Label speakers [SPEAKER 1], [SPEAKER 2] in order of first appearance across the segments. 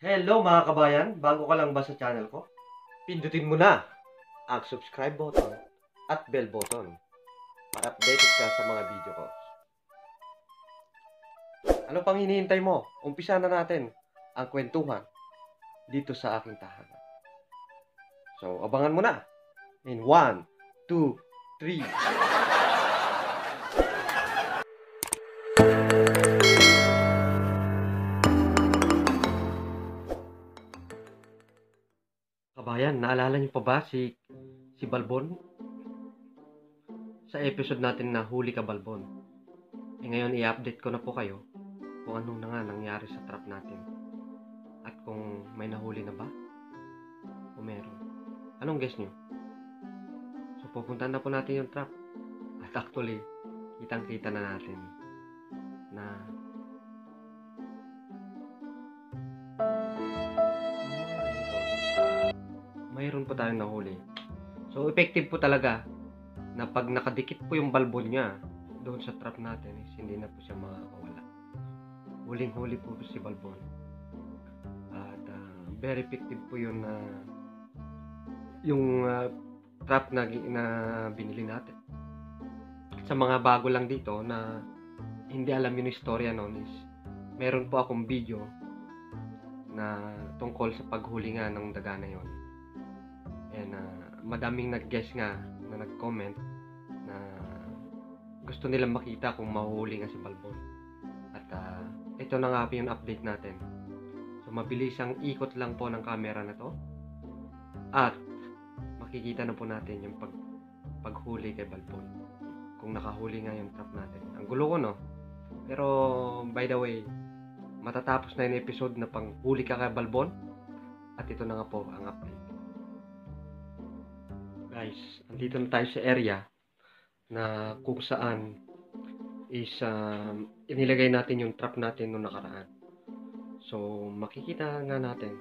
[SPEAKER 1] Hello mga kabayan, bago ka lang ba sa channel ko? Pindutin mo na ang subscribe button at bell button para updated ka sa mga video ko. Ano pang hinihintay mo? Umpisa na natin ang kwentuhan dito sa aking tahanan. So, abangan mo na. In 1, 2, 3. Kabayan, naalala niyo pa ba si si Balbon? Sa episode natin na Huli ka Balbon. Eh ngayon i-update ko na po kayo kung anong na nga nangyari sa trap natin. At kung may nahuli na ba? O meron. Anong guess niyo? So pupuntahan na po natin yung trap. At actually, kitang-kita na natin na mayroon po tayong nahuli. So, effective po talaga na pag nakadikit po yung balbon niya doon sa trap natin, is hindi na po siya makakawala. Huling-huli po si balbon. At ah, very effective po yun na yung ah, trap na, na binili natin. Sa mga bago lang dito na hindi alam yung istorya noon is meron po akong video na tungkol sa paghuli nga ng daga na yon. Madaming nag-guess nga na nag-comment na gusto nilang makita kung mahuhuli nga si Balbon. At ah, ito na nga po yung update natin. So mabilis ang ikot lang po ng camera na to. At makikita na po natin yung pag paghuli kay Balbon. Kung nakahuli nga yung trap natin. Ang gulo ko no. Pero by the way, matatapos na yung episode na panghuli ka kay Balbon. At ito na nga po ang update. Guys, andito na tayo sa area na kung saan is um, inilagay natin yung trap natin noong nakaraan. So, makikita nga natin.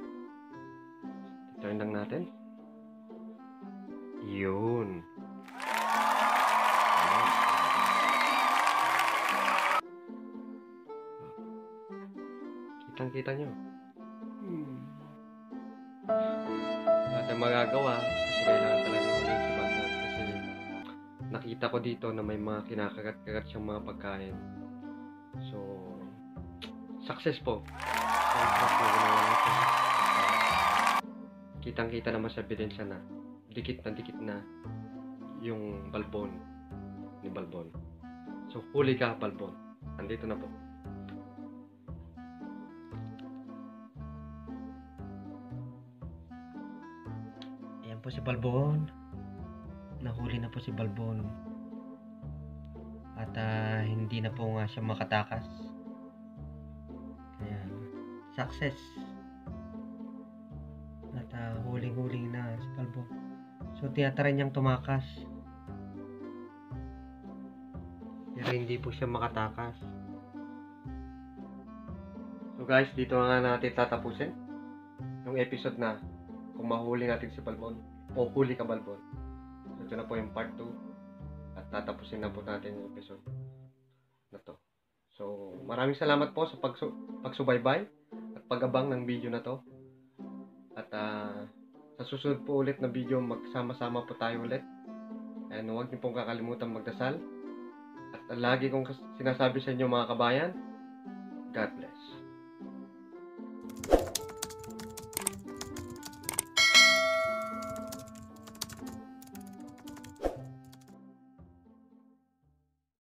[SPEAKER 1] Turn lang natin. Yun. Kitang-kita nyo. Hmm. Tayong magagawa kasi kailangan talaga nakita ko dito na may mga kinakagat-kagat siyang mga pagkain. So, success po. Kitang-kita naman sa ebidensya na dikit na dikit na yung balbon ni Balbon. So, huli ka, Balbon. Andito na po. Ayan po si Balbon. Nahuli na po si Balbon. At ah, hindi na po nga siya makatakas. Ayan. Success. At ah, huling-huling na si Balbon. So, tiyatry niyang tumakas. Pero hindi po siya makatakas. So guys, dito nga natin tatapusin yung episode na kung mahuli natin si Balbon o huli ka Balbon. Ito na po yung part 2 at tatapusin na po natin yung episode na to. So, maraming salamat po sa pagsu pagsubaybay at pag-abang ng video na to. At ah, sa susunod po ulit na video, magsama-sama po tayo ulit. And huwag niyo pong kakalimutan magdasal. At lagi kong sinasabi sa inyo mga kabayan,